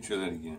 Try that again.